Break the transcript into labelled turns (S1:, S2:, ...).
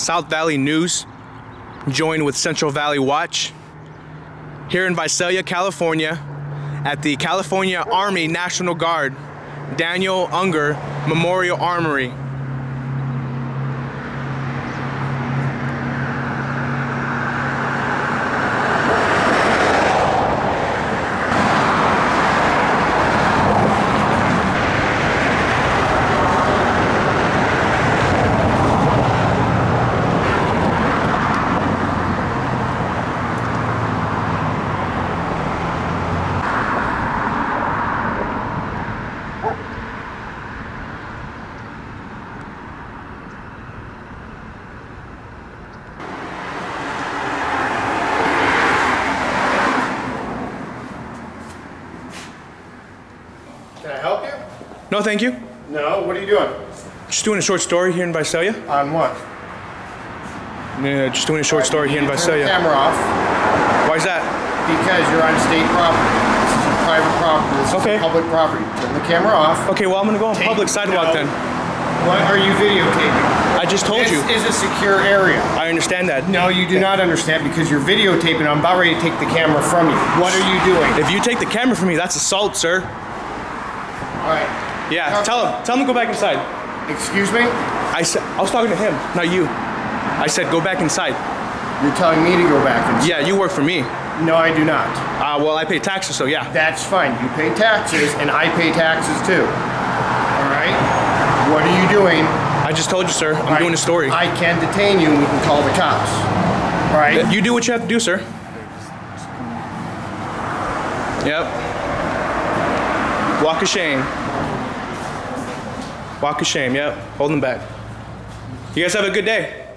S1: South Valley News, joined with Central Valley Watch, here in Visalia, California, at the California Army National Guard Daniel Unger Memorial Armory.
S2: Can I help you?
S1: No, thank you.
S2: No, what are you doing?
S1: Just doing a short story here in Visalia.
S2: On what?
S1: Yeah, just doing a short story here in
S2: Turn the
S1: Visalia.
S2: camera off
S1: Why is that?
S2: because you're on state property. This is private property. This
S1: Okay.
S2: is public property. Turn the camera off.
S1: Okay, well, I'm gonna go on
S2: Take-
S1: public sidewalk
S2: no.
S1: then.
S2: What are you videotaping?
S1: I just told
S2: this
S1: you.
S2: This is a secure area.
S1: I understand that.
S2: No, you do not understand because you're videotaping. I'm about ready to take the camera from you. What are you doing?
S1: If you take the camera from me, that's assault, sir.
S2: All right.
S1: Yeah, tell him. Tell him to go back inside.
S2: Excuse me?
S1: I said I was talking to him, not you. I said go back inside.
S2: You're telling me to go back and
S1: Yeah, you work for me.
S2: No, I do not.
S1: Uh, well, I pay taxes, so yeah.
S2: That's fine. You pay taxes and I pay taxes too. All right? What are you doing?
S1: I just told you, sir. I'm
S2: All
S1: doing a story.
S2: I can detain you and we can call the cops. All right?
S1: You do what you have to do, sir. Yep. Walk of shame. Walk of shame, yep. Hold them back. You guys have a good day.